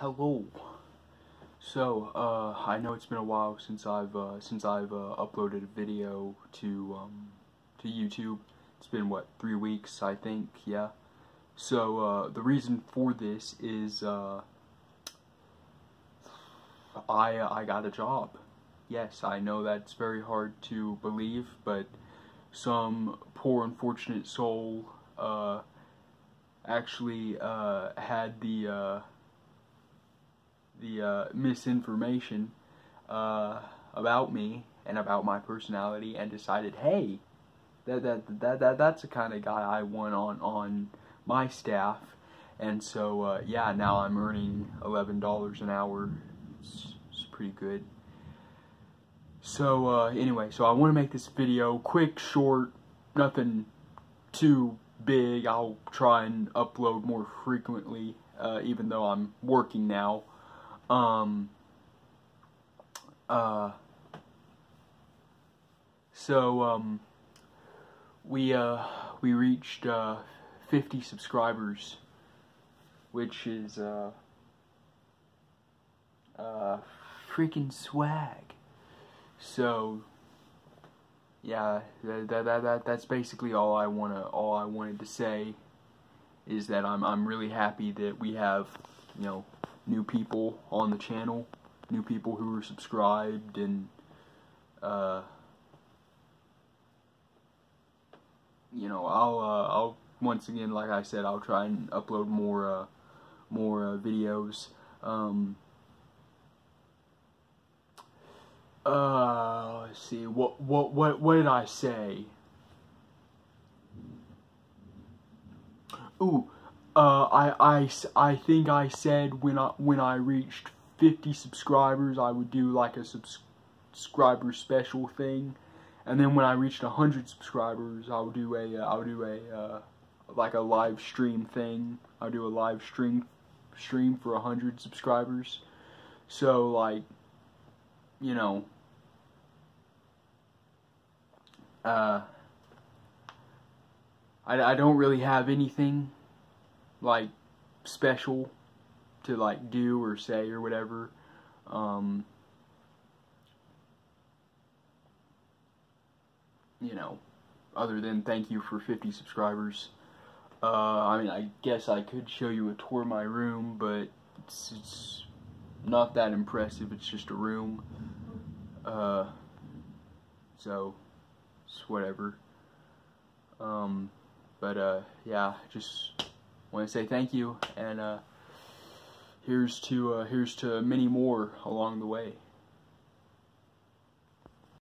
Hello. So, uh, I know it's been a while since I've uh, since I've uh, uploaded a video to um, to YouTube. It's been what three weeks, I think. Yeah. So uh, the reason for this is uh, I I got a job. Yes, I know that's very hard to believe, but some poor unfortunate soul uh, actually uh, had the uh, the uh, misinformation uh, about me and about my personality and decided, hey, that that that, that that's the kind of guy I want on on my staff. And so uh, yeah, now I'm earning eleven dollars an hour. It's, it's pretty good. So uh, anyway, so I want to make this video quick, short, nothing too big. I'll try and upload more frequently, uh, even though I'm working now. Um, uh, so, um, we, uh, we reached, uh, 50 subscribers, which is, uh, uh, freaking swag. So, yeah, that, that, that, that's basically all I wanna, all I wanted to say is that I'm, I'm really happy that we have, you know, new people on the channel, new people who are subscribed, and uh, you know, I'll uh, I'll once again, like I said, I'll try and upload more uh, more uh, videos. Um, uh, let's see, what what what what did I say? Ooh, uh, I, I, I think I said when I when I reached 50 subscribers, I would do like a subscriber special thing, and then when I reached 100 subscribers, I would do a uh, I would do a uh, like a live stream thing. I would do a live stream stream for 100 subscribers. So like, you know, uh, I I don't really have anything like special to like do or say or whatever. Um, you know, other than thank you for 50 subscribers. Uh, I mean, I guess I could show you a tour of my room, but it's, it's not that impressive. It's just a room. Uh, so, it's whatever. Um, but, uh, yeah, just want to say thank you, and uh, here's to uh, here's to many more along the way.